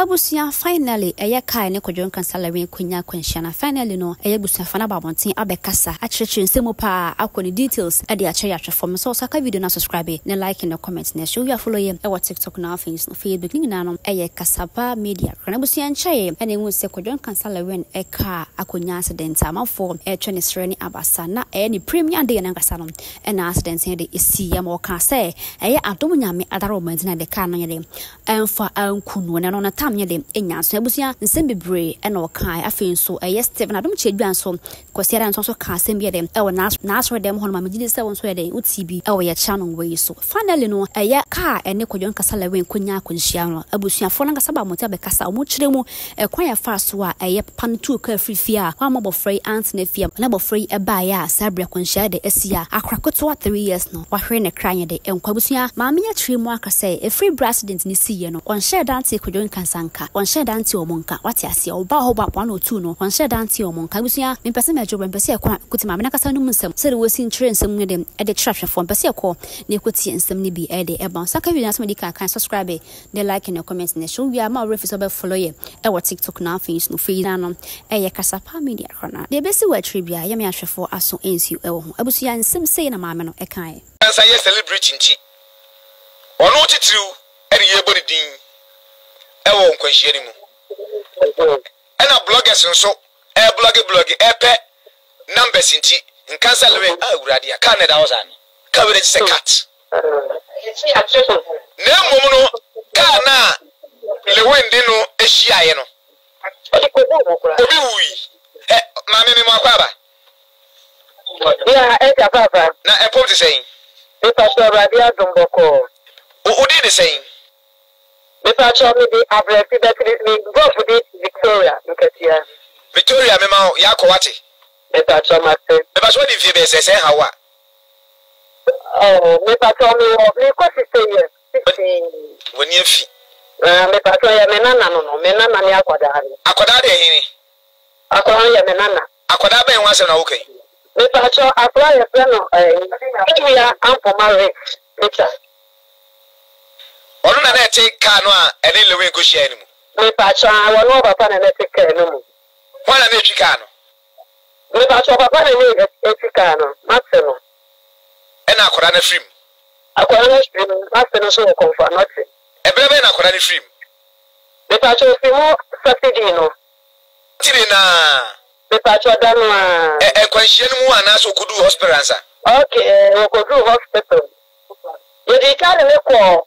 Abusua finally ɛyɛ kae ne kwadwo nkasa lɛwee nkonya akwanhyia na finally no ɛyɛ abusuafoɔ no aba abɔnten abɛkasa akyerɛkyerɛ nsɛm mu paa akɔ ne details de akyerɛ yɛahwɛ fam no sɛ ɔsaka video no a subscribe ne like ne comment na ɛhyɛ wo wie a follow yɛ ɛwɔ tiktok na afei nso facebook ne nyinaa no ɛyɛ kasaba media kra na abusua nkyɛe na ɛhu sɛ kwadwo nkasa lɛwen ɛkaa akɔnya accident a amanfoɔ ɛretwɛ ne serɛ ne abasa na ɛyɛ ne prim ne adeɛ nankasa no ɛna accident no de ɛsiiɛ ma ɔkaa sɛ ɛyɛ adom nyame adara ɔmanti na deɛ ɛkaa no nyɛ dɛ Ɛmfa anku no, ɛno no n'atam nyɛ den nya nso. Abusua nsɛm bebree na ɔkae. Afei nso, ɛyɛ Stephen adom kyɛ dwa nso. Kwasi Adan nso nso kaa asɛm bi yɛ den wɔ n'as n'asɔre dɛm hɔ nom a megye di sɛ wo nso yɛ den wotii bi wɔ yɛ channel wei yi so. Finally no, ɛyɛ kaa ɛne Kwadwo Nkasa Lewin kɔnya akwanhyia no. Abusuafoɔ no ankasa baa mo nkyɛn bɛkasa wɔn tiri mu. Ɛkwan a yɛfaa so a ɛyɛ papa no tuu kaa firii fie a wɔamma abɔfra yi antena fie na abɔfra yi baeɛ a saa berɛ akwanhyia yi de asi a akora ketewa three years no wahwere ne kra nyɛ de nkɔ abusua maame yi akyerɛ mu aka sɛ ɛfiri berɛ a accident no siiɛ no wɔnhyɛɛ da ntee Kwadwo nka nsa nka wɔnhyɛɛ da ntee wɔn nka wate aseɛ ɔbaa hɔ bɔ akoa na ɔtuu no wɔnhyɛɛ da ntee wɔn nka abusua mempɛ sɛ mɛgye wɔn mpɛ sɛ yɛkɔ a ɛkɔti maame no ankasa anom nsɛm sɛdeɛ wɔsi nkyerɛ nsɛm no de de kyerɛ ahwɛfoɔ mpɛ sɛ yɛkɔ na yɛkɔtie nsɛm no bi de ɛba wo nsa ka wie na asɛm a ɛdi kan kan subscribe Ne like ne comment ne show wia ma ɔwerɛ fi sɛ ɔbɛ follow yɛ ɛwɔ tiktok na afei nso no face na no ɛyɛ kasa paa media kora na deɛ ɛbɛsi wɔ akyire biara yɛ me ahwɛfoɔ aso nsuo ɛwɔ ho abusua nsɛm sei na maame no ɛkaeɛ. Ansa yɛ celebrity nkyi ɔno titiriw ɛne yɛbɔ ne din ɛwɔ nkwanhyia no mu ɛna bloggers nso ɛɛblogge blogge ɛɛpɛ numbers nkyi nka nsa lere ah awurade a car na ɛda hɔ saa no car wei na ɛkyesɛ cat. Na mmom no, kar no a Lewin de no hyiaeɛ no, obi wuui. Ɛ, maame, mema wo akwaaba. Na ɛpɔm te sɛn? Wo, wo din de sɛn? Victoria, mema wo Yaakɔ, woate? Mebisa sɛ woadi mfeɛ bɛyɛ sɛ, sɛ ɛnhaw wo a. Oh, me patrɔ me wɔ me kɔ sise yɛ sisi. Wani afi. Ah, me patrɔ yɛ me nana no no, me nana ne akwadaa no. Akwadaa deɛ hene? Akwadaa no yɛ me nana. Akwadaa bɛn ho asɛm na woka yi? Me patrɔ akwadaa yɛ fɛ no ɛɛ, Kewia Ampoma Rick Peter. Ɔno na na ɛte kaa no a ɛne Lewin kɔ hyiaɛ no mu? Me patrɔ, ah, wɔne ɔba pa na na ɛte kaa no mu. Hwan na na ɛtwi kaa no? Mepakyɛw papa na ne esi kaa no mase no. Ɛna akwadaa no afiri mu. Akwadaa no afiri mu, mase no nso wɔ kɔmfɔ ano te. Ɛberɛ bɛn na akwadaa no firi mu? Mepakyɛw ofi mu Saturday no. Saturday no ara? Mepakyɛw da no ara. Ɛ nkwanhyia no mu anaasɛ ɔkɔduu hospital ansa? Okay, ɔkɔduu hospital. Yɛdii kan de no kɔɔ.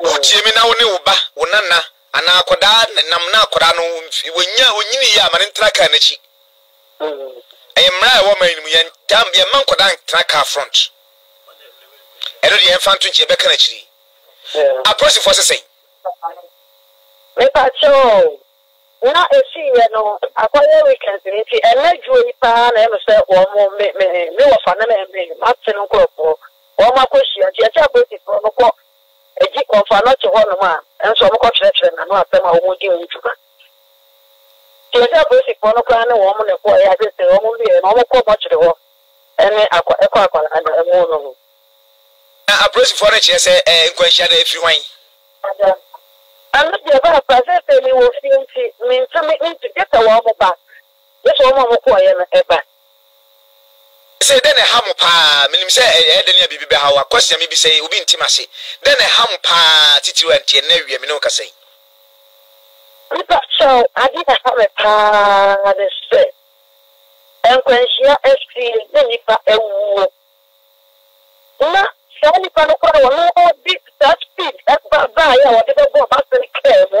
Wotie me na wo ne wo ba, wo nana, anaa akwadaa nam na akwadaa no mfi wɔnya ɔnyini yɛ a ma no ntena kaa no akyi. Ɛyɛ mmara a ɛwɔ ɔman no mu, yɛn taa yɛmma nkwadaa ntena kaa front. Ɛno deɛ yɛmfa nto nkyɛn yɛbɛka no akyiri. Apolisifoɔ se sɛn? Mepakyɛw, na esiiɛ no akɔyɛ weekend nti ɛnɛ dwoɔ yi paa na ɛme sɛ wɔn mo me me me wɔfa ne me me m'atene nkorɔfoɔ wɔn akɔhyia nti ɛsɛ apolisifoɔ no kɔ Ɛdi kɔmfaa na ɔte hɔnom a, nso wɔkɔtwerɛtwerɛ n'ano asɛm a wɔredi ho dwuma. Tie sɛ apolisifoɔ no koraa ne wɔn na ɛkɔɔeɛ a gye sɛ wɔwieeɛ no wɔkɔ mɔkyere hɔ ne akwa ɛkɔ akwadaa no amu no ho. Na apolisifoɔ no kyerɛ sɛ ɛɛ nkwanhyia no ɛfiri hwan? Madam, ɛno deɛ ɛbaa saa, seesei mewɔ fie nti mentumi ntu gye sɛ wɔba. Gye sɛ wɔn a wɔkɔeɛ no ba. Ese, Dɛn na ɛha mo paa? Minim sɛ ɛyɛ dɛn a biribi bɛhaw wo a, kwasea me bisa yi, obi nte m'ase. Dɛn na ɛha mo paa titiriw a enti ɛnnɛ awia me ne wo kasa yi? Me pa kyɛw, ade a ɛha me paa ne sɛ nkwanhyia asi ne nnipa awuo. Na saa nnipa no koraa wɔn ara de saa speed ba baeɛ a wɔde bɛbɔ m'asɛm kaa mu.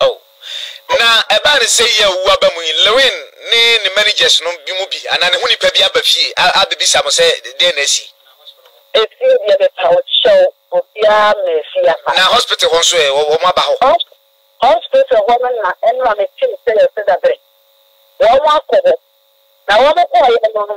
Oh, na ɛbaa no sɛ yi a owu aba mu yi, Lewin ne ne managers no bi mu bi anaa ne ho nipa bi aba fie abebisa mo sɛ dɛn na asi. Efie deɛ mepa wo kyɛw, obiara mma efie aba. Na hospital hɔ nso ɛ, wɔn aba hɔ? Hos, hospital hɔ no na ɛno na metee sɛ yɛse dabrɛ, wɔn akɔ hɔ. Na wɔn kɔɔeɛ no no.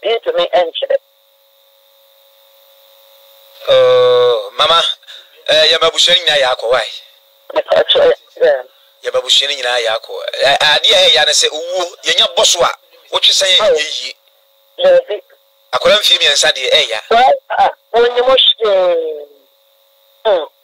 Bi ntumi nkyerɛ. Ooh mama eh yɛn abusua no nyinaa yɛ akɔ why. Mepakyɛ yeah. Yɛn abusua no nyinaa yɛ akɔ eh adeɛ a ɛya ne sɛ owuo yɛnya bɔ so a wotwe sɛ yɛ nyɛ yie. Daabi. Akwadaa mfie mmiɛnsa deɛ ɛya. Why ah wɔnnim hwee hmm.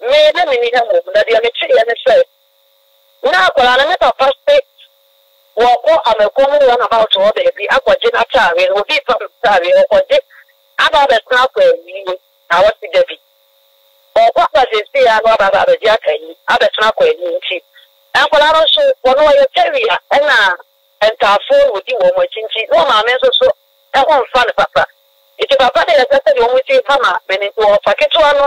Me na menni ha mmom, na deɛ meteeɛ ne sɛ, na akwadaa no, ne papa se wɔrekɔ amako ho run about hɔ baabi akɔgye n'ataadeɛ, na obi repa n'ataadeɛ, ɔkɔgye aba abɛsan akɔ awie, na ɔse dabi, ɔrekɔ aba seesei ara na waba aba abɛgye aka yi abɛsan akɔ awie nti, nkwadaa no nso, wɔn wɔyɛ terrier ɛna ntaafoɔ na ɔdi wɔn akyi nti, na ɔmaame nso so ho mfa no papa, nti papa deɛ yɛhwɛ sɛdeɛ wɔn ti hama me no nti, ɔfa ketewa no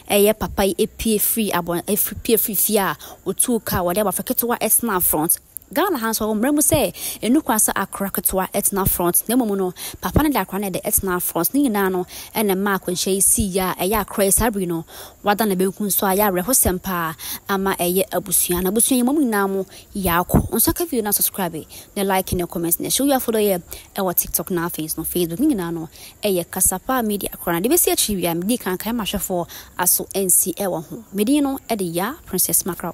ɛyɛ papa yi apue firi abɔn ɛfiri pue firi fie a otuu kaa wɔde abɔfra ketewa ɛtena front Ghana ha nso wɔ mmara mu sɛ ɛnu kwan sɛ akora ketewa ɛtena front na mmom no papa no de akora no ɛde ɛtena front ne nyinaa no ɛna ɛma akwanhyia yi sii yɛ a ɛyɛ akora yi saa bere yi no wada ne benkum so a ɛyɛ awerɛhosɛm paa ama ɛyɛ abusua na abusua yi mmom nyinaa mo yɛ akɔ nso aka video na subscribe ne like ne comment na ɛhyɛ wo yɛ afodɔ yɛ ɛwɔ tiktok na afei nso no facebook ne nyinaa no Ɛyɛ kasa pa a medi akora, na deɛ ɛbɛsi akyiri biara, medii kan kae m'ahwɛfoɔ aso ansi wɔ ho. Me din no de Yaa Princess Mackraw.